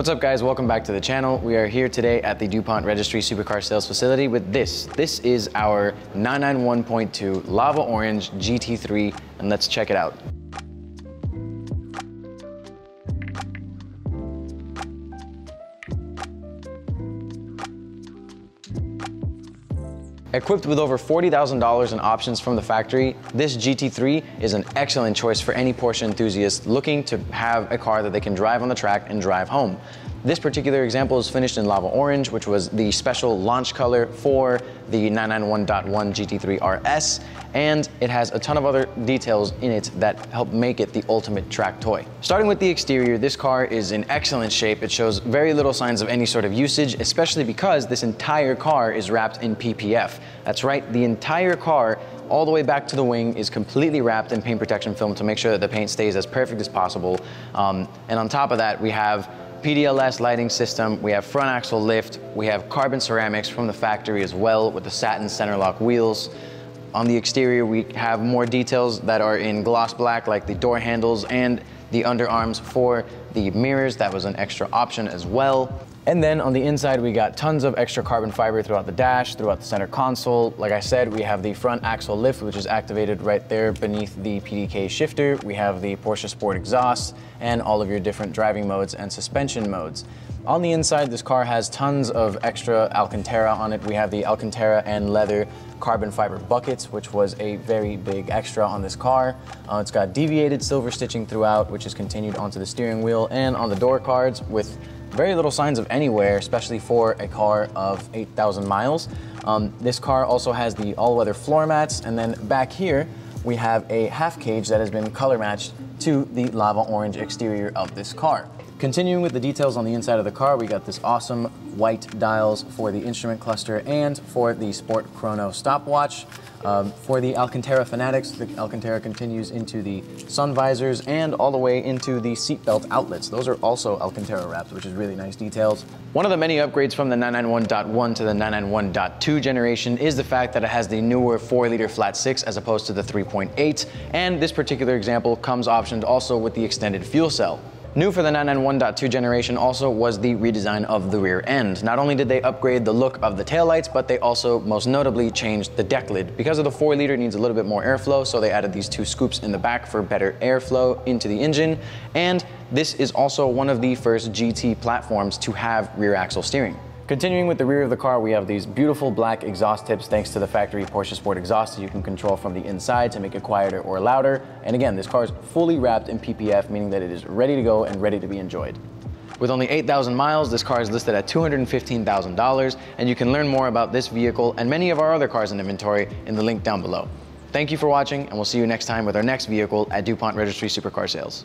What's up guys, welcome back to the channel. We are here today at the DuPont Registry Supercar Sales Facility with this. This is our 991.2 Lava Orange GT3 and let's check it out. Equipped with over $40,000 in options from the factory, this GT3 is an excellent choice for any Porsche enthusiast looking to have a car that they can drive on the track and drive home. This particular example is finished in lava orange, which was the special launch color for the 991.1 GT3 RS, and it has a ton of other details in it that help make it the ultimate track toy. Starting with the exterior, this car is in excellent shape. It shows very little signs of any sort of usage, especially because this entire car is wrapped in PPF. That's right, the entire car all the way back to the wing is completely wrapped in paint protection film to make sure that the paint stays as perfect as possible. Um, and on top of that, we have PDLS lighting system, we have front axle lift, we have carbon ceramics from the factory as well with the satin center lock wheels. On the exterior, we have more details that are in gloss black, like the door handles and the underarms for the mirrors. That was an extra option as well. And then on the inside, we got tons of extra carbon fiber throughout the dash, throughout the center console. Like I said, we have the front axle lift, which is activated right there beneath the PDK shifter. We have the Porsche Sport exhaust and all of your different driving modes and suspension modes. On the inside, this car has tons of extra Alcantara on it. We have the Alcantara and leather carbon fiber buckets, which was a very big extra on this car. Uh, it's got deviated silver stitching throughout, which is continued onto the steering wheel and on the door cards with very little signs of anywhere, especially for a car of 8,000 miles. Um, this car also has the all-weather floor mats, and then back here, we have a half cage that has been color matched to the lava orange exterior of this car. Continuing with the details on the inside of the car, we got this awesome white dials for the instrument cluster and for the Sport Chrono stopwatch. Um, for the Alcantara fanatics, the Alcantara continues into the sun visors and all the way into the seatbelt outlets. Those are also Alcantara wrapped, which is really nice details. One of the many upgrades from the 991.1 to the 991.2 generation is the fact that it has the newer 4-liter flat 6 as opposed to the 3.8, and this particular example comes optioned also with the extended fuel cell. New for the 991.2 generation also was the redesign of the rear end. Not only did they upgrade the look of the taillights, but they also most notably changed the deck lid. Because of the 4 liter needs a little bit more airflow, so they added these two scoops in the back for better airflow into the engine. And this is also one of the first GT platforms to have rear axle steering. Continuing with the rear of the car, we have these beautiful black exhaust tips thanks to the factory Porsche Sport exhaust that you can control from the inside to make it quieter or louder. And again, this car is fully wrapped in PPF, meaning that it is ready to go and ready to be enjoyed. With only 8,000 miles, this car is listed at $215,000, and you can learn more about this vehicle and many of our other cars in inventory in the link down below. Thank you for watching, and we'll see you next time with our next vehicle at DuPont Registry Supercar Sales.